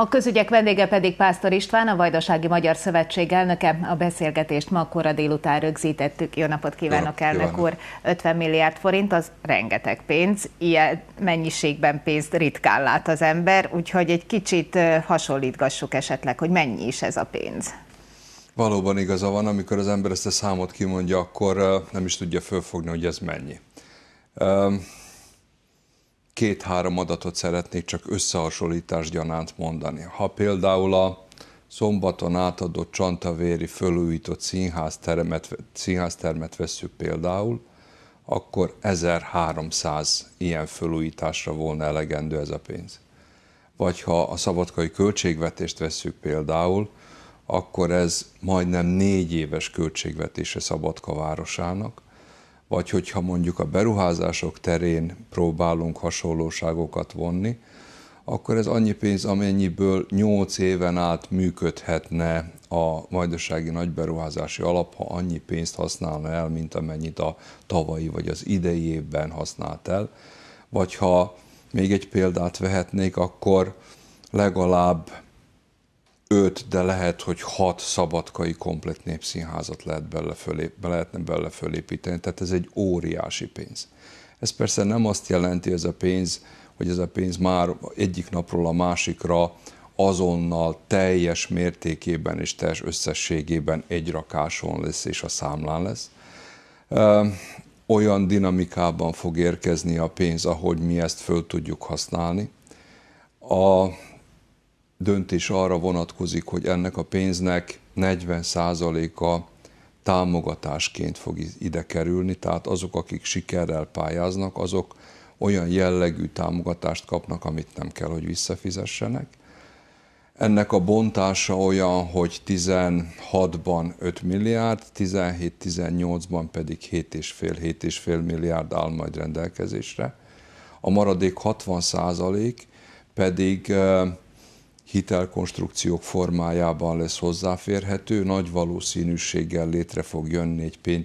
A közügyek vendége pedig Pásztor István, a Vajdasági Magyar Szövetség elnöke. A beszélgetést ma kora délután rögzítettük. Jó napot kívánok, Jó, elnök kívánok. úr! 50 milliárd forint, az rengeteg pénz. Ilyen mennyiségben pénzt ritkán lát az ember, úgyhogy egy kicsit hasonlítgassuk esetleg, hogy mennyi is ez a pénz. Valóban igaza van, amikor az ember ezt a számot kimondja, akkor nem is tudja fölfogni, hogy ez mennyi két-három adatot szeretnék csak összehasonlítás gyanánt mondani. Ha például a szombaton átadott csantavéri fölújított színháztermet, színháztermet vesszük például, akkor 1300 ilyen fölújításra volna elegendő ez a pénz. Vagy ha a szabadkai költségvetést vesszük például, akkor ez majdnem négy éves költségvetése Szabadka városának, vagy hogyha mondjuk a beruházások terén próbálunk hasonlóságokat vonni, akkor ez annyi pénz, amennyiből 8 éven át működhetne a Vajdasági Nagyberuházási Alap, ha annyi pénzt használna el, mint amennyit a tavalyi vagy az idei évben használt el. Vagy ha még egy példát vehetnék, akkor legalább öt, de lehet, hogy hat szabadkai komplet népszínházat lehet bele fölép, be lehetne bele fölépíteni, tehát ez egy óriási pénz. Ez persze nem azt jelenti ez a pénz, hogy ez a pénz már egyik napról a másikra azonnal teljes mértékében és teljes összességében egy rakáson lesz és a számlán lesz. Olyan dinamikában fog érkezni a pénz, ahogy mi ezt föl tudjuk használni. A döntés arra vonatkozik, hogy ennek a pénznek 40%-a támogatásként fog ide kerülni, tehát azok, akik sikerrel pályáznak, azok olyan jellegű támogatást kapnak, amit nem kell, hogy visszafizessenek. Ennek a bontása olyan, hogy 16-ban 5 milliárd, 17-18-ban pedig 7,5-7,5 milliárd áll majd rendelkezésre. A maradék 60 százalék pedig hitelkonstrukciók formájában lesz hozzáférhető, nagy valószínűséggel létre fog jönni egy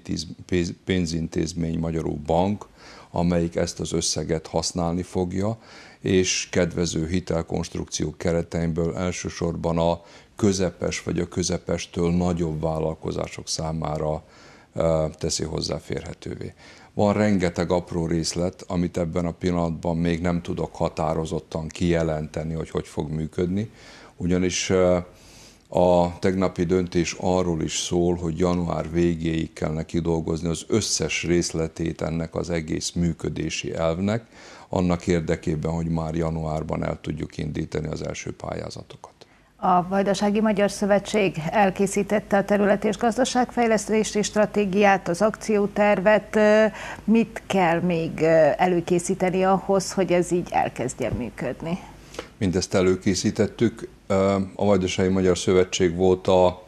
pénzintézmény, magyarul bank, amelyik ezt az összeget használni fogja, és kedvező hitelkonstrukciók kereteimből elsősorban a közepes vagy a közepestől nagyobb vállalkozások számára teszi hozzáférhetővé. Van rengeteg apró részlet, amit ebben a pillanatban még nem tudok határozottan kijelenteni, hogy hogy fog működni, ugyanis a tegnapi döntés arról is szól, hogy január végéig kell neki dolgozni az összes részletét ennek az egész működési elvnek, annak érdekében, hogy már januárban el tudjuk indítani az első pályázatokat. A Vajdasági Magyar Szövetség elkészítette a terület és gazdaságfejlesztési stratégiát, az akciótervet. Mit kell még előkészíteni ahhoz, hogy ez így elkezdjen működni? Mindezt előkészítettük. A Vajdasági Magyar Szövetség volt a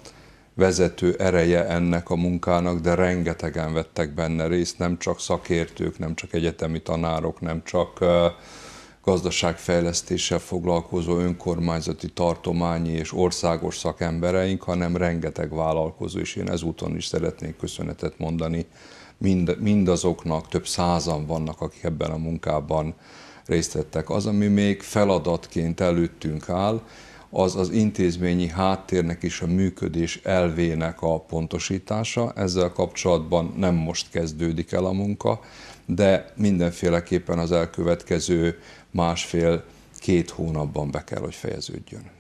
vezető ereje ennek a munkának, de rengetegen vettek benne részt, nem csak szakértők, nem csak egyetemi tanárok, nem csak gazdaságfejlesztéssel foglalkozó önkormányzati, tartományi és országos szakembereink, hanem rengeteg vállalkozó, és én ezúton is szeretnék köszönetet mondani mind, mindazoknak, több százan vannak, akik ebben a munkában részt vettek. Az, ami még feladatként előttünk áll, az az intézményi háttérnek és a működés elvének a pontosítása. Ezzel kapcsolatban nem most kezdődik el a munka, de mindenféleképpen az elkövetkező másfél-két hónapban be kell, hogy fejeződjön.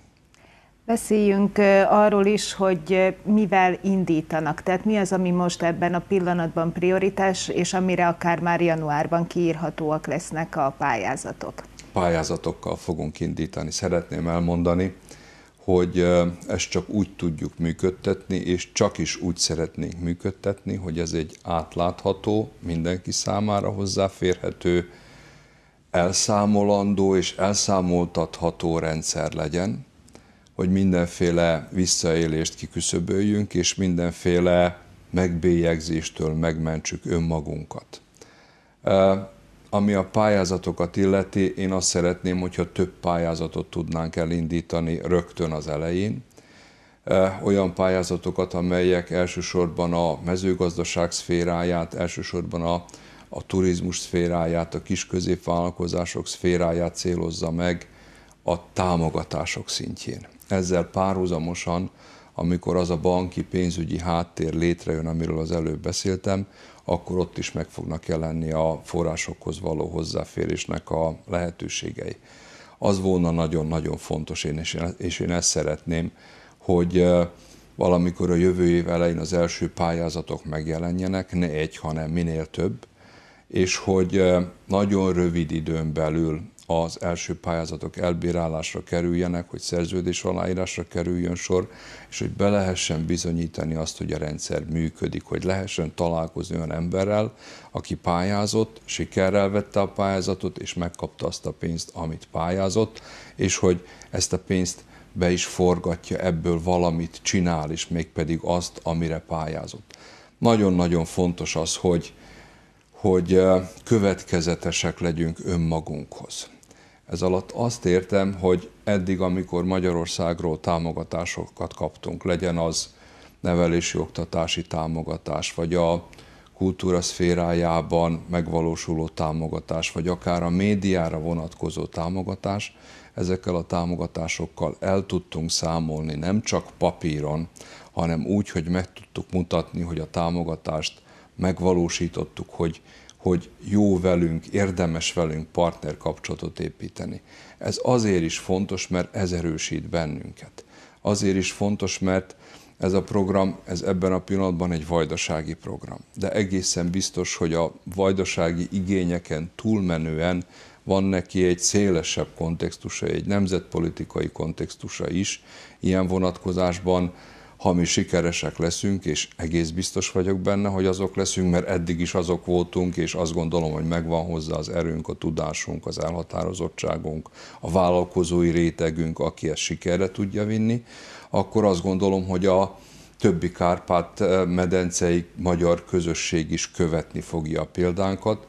Beszéljünk arról is, hogy mivel indítanak, tehát mi az, ami most ebben a pillanatban prioritás, és amire akár már januárban kiírhatóak lesznek a pályázatok. Pályázatokkal fogunk indítani. Szeretném elmondani, hogy ezt csak úgy tudjuk működtetni, és csak is úgy szeretnénk működtetni, hogy ez egy átlátható, mindenki számára hozzáférhető, elszámolandó és elszámoltatható rendszer legyen, hogy mindenféle visszaélést kiküszöböljünk, és mindenféle megbélyegzéstől megmentsük önmagunkat. Ami a pályázatokat illeti, én azt szeretném, hogyha több pályázatot tudnánk elindítani rögtön az elején. Olyan pályázatokat, amelyek elsősorban a mezőgazdaság szféráját, elsősorban a a turizmus szféráját, a kis középvállalkozások szféráját célozza meg, a támogatások szintjén. Ezzel párhuzamosan, amikor az a banki pénzügyi háttér létrejön, amiről az előbb beszéltem, akkor ott is meg fognak jelenni a forrásokhoz való hozzáférésnek a lehetőségei. Az volna nagyon-nagyon fontos, én, és én ezt szeretném, hogy valamikor a jövő év elején az első pályázatok megjelenjenek, ne egy, hanem minél több, és hogy nagyon rövid időn belül az első pályázatok elbírálásra kerüljenek, hogy szerződés aláírásra kerüljön sor, és hogy be lehessen bizonyítani azt, hogy a rendszer működik, hogy lehessen találkozni olyan emberrel, aki pályázott, sikerrel vette a pályázatot, és megkapta azt a pénzt, amit pályázott, és hogy ezt a pénzt be is forgatja, ebből valamit csinál, és mégpedig azt, amire pályázott. Nagyon-nagyon fontos az, hogy, hogy következetesek legyünk önmagunkhoz. Ez alatt azt értem, hogy eddig, amikor Magyarországról támogatásokat kaptunk, legyen az nevelési oktatási támogatás, vagy a kultúra szférájában megvalósuló támogatás, vagy akár a médiára vonatkozó támogatás, ezekkel a támogatásokkal el tudtunk számolni nem csak papíron, hanem úgy, hogy meg tudtuk mutatni, hogy a támogatást megvalósítottuk, hogy hogy jó velünk, érdemes velünk partnerkapcsolatot építeni. Ez azért is fontos, mert ez erősít bennünket. Azért is fontos, mert ez a program, ez ebben a pillanatban egy vajdasági program. De egészen biztos, hogy a vajdasági igényeken túlmenően van neki egy szélesebb kontextusa, egy nemzetpolitikai kontextusa is. Ilyen vonatkozásban ha mi sikeresek leszünk, és egész biztos vagyok benne, hogy azok leszünk, mert eddig is azok voltunk, és azt gondolom, hogy megvan hozzá az erőnk, a tudásunk, az elhatározottságunk, a vállalkozói rétegünk, aki ezt sikerre tudja vinni, akkor azt gondolom, hogy a többi Kárpát-medencei magyar közösség is követni fogja a példánkat.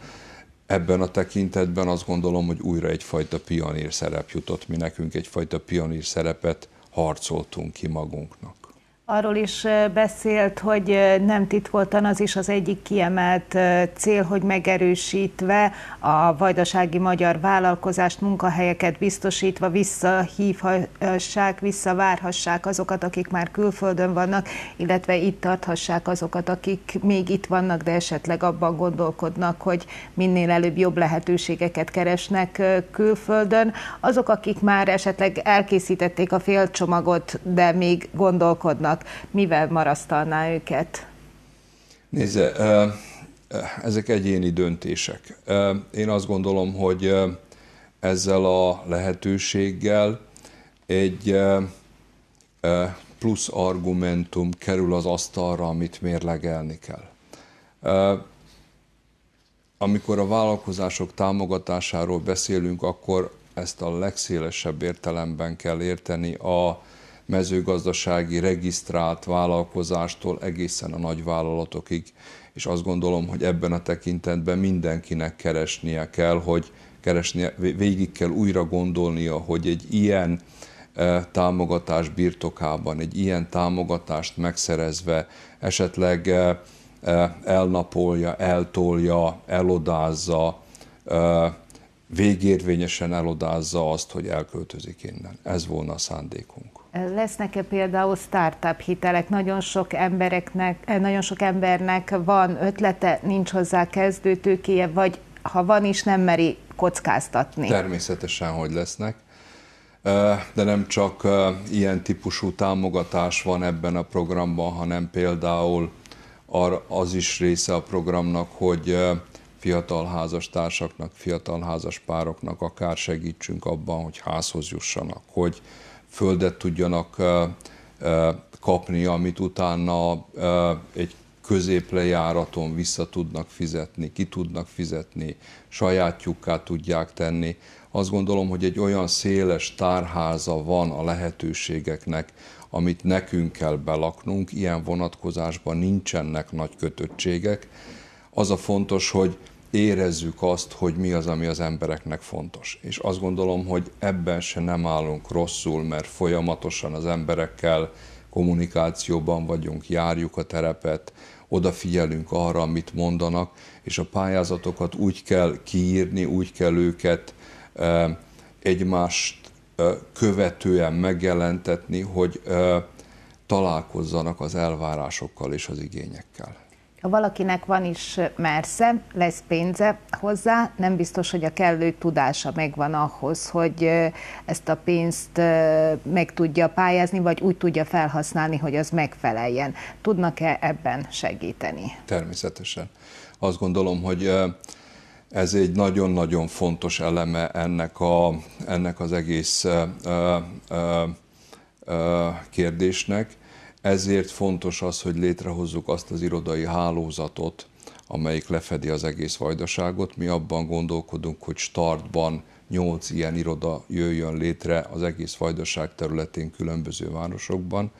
Ebben a tekintetben azt gondolom, hogy újra egyfajta pionír szerep jutott mi nekünk, egyfajta pionír szerepet harcoltunk ki magunknak. Arról is beszélt, hogy nem titkoltan az is az egyik kiemelt cél, hogy megerősítve a vajdasági magyar vállalkozást, munkahelyeket biztosítva visszahívhassák, visszavárhassák azokat, akik már külföldön vannak, illetve itt tarthassák azokat, akik még itt vannak, de esetleg abban gondolkodnak, hogy minél előbb jobb lehetőségeket keresnek külföldön. Azok, akik már esetleg elkészítették a félcsomagot, de még gondolkodnak, vannak, mivel marasztalná őket? Nézze, ezek egyéni döntések. Én azt gondolom, hogy ezzel a lehetőséggel egy plusz argumentum kerül az asztalra, amit mérlegelni kell. Amikor a vállalkozások támogatásáról beszélünk, akkor ezt a legszélesebb értelemben kell érteni a mezőgazdasági regisztrált vállalkozástól egészen a nagyvállalatokig, és azt gondolom, hogy ebben a tekintetben mindenkinek keresnie kell, hogy keresnie, végig kell újra gondolnia, hogy egy ilyen e, támogatás birtokában, egy ilyen támogatást megszerezve esetleg e, e, elnapolja, eltolja, elodázza, végérvényesen elodázza azt, hogy elköltözik innen. Ez volna a szándékunk. Lesznek-e például startup hitelek? Nagyon sok, embereknek, nagyon sok embernek van ötlete, nincs hozzá kezdőtőkéje, vagy ha van is, nem meri kockáztatni. Természetesen, hogy lesznek. De nem csak ilyen típusú támogatás van ebben a programban, hanem például az is része a programnak, hogy fiatal házastársaknak, fiatal házaspároknak akár segítsünk abban, hogy házhoz jussanak, hogy földet tudjanak kapni, amit utána egy középlejáraton vissza tudnak fizetni, ki tudnak fizetni, sajátjukká tudják tenni. Azt gondolom, hogy egy olyan széles tárháza van a lehetőségeknek, amit nekünk kell belaknunk, ilyen vonatkozásban nincsenek nagy kötöttségek. Az a fontos, hogy érezzük azt, hogy mi az, ami az embereknek fontos. És azt gondolom, hogy ebben se nem állunk rosszul, mert folyamatosan az emberekkel kommunikációban vagyunk, járjuk a terepet, odafigyelünk arra, amit mondanak, és a pályázatokat úgy kell kiírni, úgy kell őket egymást követően megjelentetni, hogy találkozzanak az elvárásokkal és az igényekkel. Ha valakinek van is mersze, lesz pénze hozzá, nem biztos, hogy a kellő tudása megvan ahhoz, hogy ezt a pénzt meg tudja pályázni, vagy úgy tudja felhasználni, hogy az megfeleljen. Tudnak-e ebben segíteni? Természetesen. Azt gondolom, hogy ez egy nagyon-nagyon fontos eleme ennek, a, ennek az egész kérdésnek ezért fontos az, hogy létrehozzuk azt az irodai hálózatot, amelyik lefedi az egész vajdaságot. Mi abban gondolkodunk, hogy startban nyolc ilyen iroda jöjjön létre az egész vajdaság területén különböző városokban,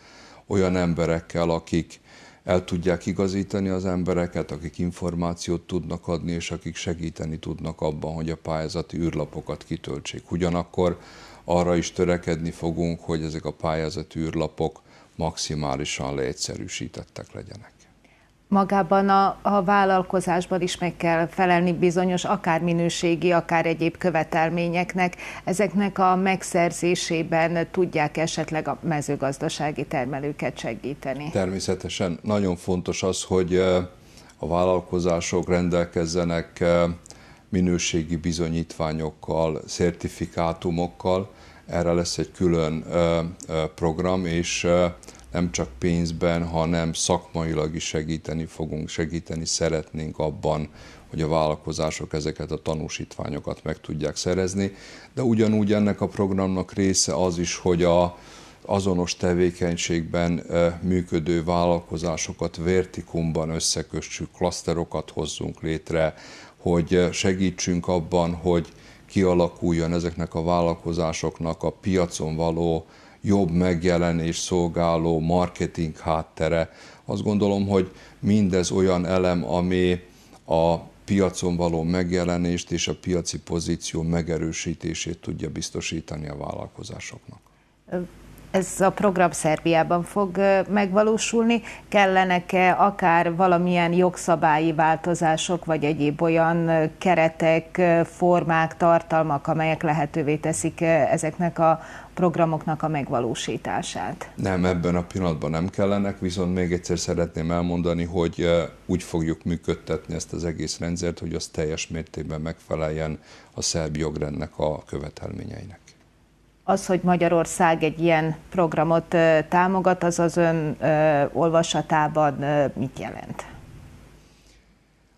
olyan emberekkel, akik el tudják igazítani az embereket, akik információt tudnak adni, és akik segíteni tudnak abban, hogy a pályázati űrlapokat kitöltsék. Ugyanakkor arra is törekedni fogunk, hogy ezek a pályázati űrlapok maximálisan leegyszerűsítettek legyenek. Magában a, a vállalkozásban is meg kell felelni bizonyos akár minőségi, akár egyéb követelményeknek. Ezeknek a megszerzésében tudják esetleg a mezőgazdasági termelőket segíteni? Természetesen nagyon fontos az, hogy a vállalkozások rendelkezzenek minőségi bizonyítványokkal, szertifikátumokkal, erre lesz egy külön program, és nem csak pénzben, hanem szakmailag is segíteni fogunk, segíteni szeretnénk abban, hogy a vállalkozások ezeket a tanúsítványokat meg tudják szerezni, de ugyanúgy ennek a programnak része az is, hogy a azonos tevékenységben működő vállalkozásokat vertikumban összekössük, klaszterokat hozzunk létre, hogy segítsünk abban, hogy kialakuljon ezeknek a vállalkozásoknak a piacon való jobb megjelenés szolgáló marketing háttere. Azt gondolom, hogy mindez olyan elem, ami a piacon való megjelenést és a piaci pozíció megerősítését tudja biztosítani a vállalkozásoknak. Ez a program Szerbiában fog megvalósulni. Kellenek-e akár valamilyen jogszabályi változások, vagy egyéb olyan keretek, formák, tartalmak, amelyek lehetővé teszik ezeknek a programoknak a megvalósítását? Nem, ebben a pillanatban nem kellenek, viszont még egyszer szeretném elmondani, hogy úgy fogjuk működtetni ezt az egész rendszert, hogy az teljes mértékben megfeleljen a szerb jogrendnek a követelményeinek. Az, hogy Magyarország egy ilyen programot támogat, az az ön olvasatában mit jelent?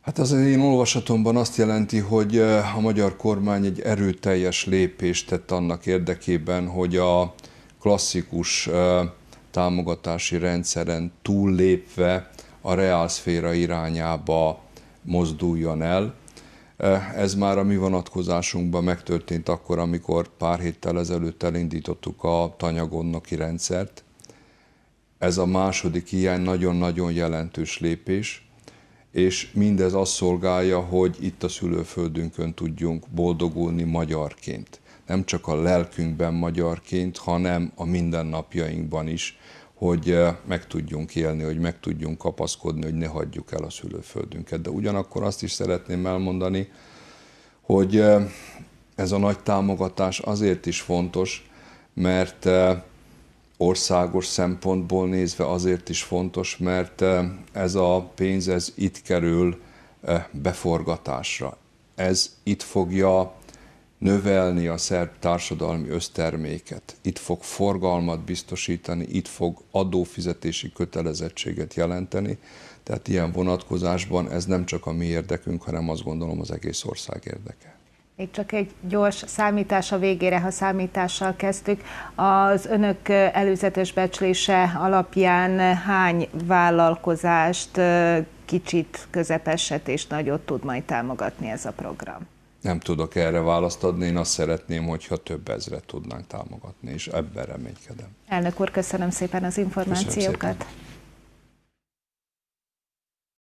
Hát az én olvasatomban azt jelenti, hogy a magyar kormány egy erőteljes lépést tett annak érdekében, hogy a klasszikus támogatási rendszeren túllépve a reálszféra irányába mozduljon el, ez már a mi vonatkozásunkban megtörtént akkor, amikor pár héttel ezelőtt elindítottuk a tanyagonnoki rendszert. Ez a második hiány nagyon-nagyon jelentős lépés, és mindez azt szolgálja, hogy itt a szülőföldünkön tudjunk boldogulni magyarként. Nem csak a lelkünkben magyarként, hanem a mindennapjainkban is, hogy meg tudjunk élni, hogy meg tudjunk kapaszkodni, hogy ne hagyjuk el a szülőföldünket. De ugyanakkor azt is szeretném elmondani, hogy ez a nagy támogatás azért is fontos, mert országos szempontból nézve azért is fontos, mert ez a pénz ez itt kerül beforgatásra. Ez itt fogja növelni a szerb társadalmi összterméket. Itt fog forgalmat biztosítani, itt fog adófizetési kötelezettséget jelenteni, tehát ilyen vonatkozásban ez nem csak a mi érdekünk, hanem azt gondolom az egész ország érdeke. Még csak egy gyors számítás a végére, ha számítással kezdtük. Az önök előzetes becslése alapján hány vállalkozást, kicsit, közepeset és nagyot tud majd támogatni ez a program? Nem tudok erre választ adni, én azt szeretném, hogyha több ezret tudnánk támogatni, és ebben reménykedem. Elnök úr, köszönöm szépen az információkat.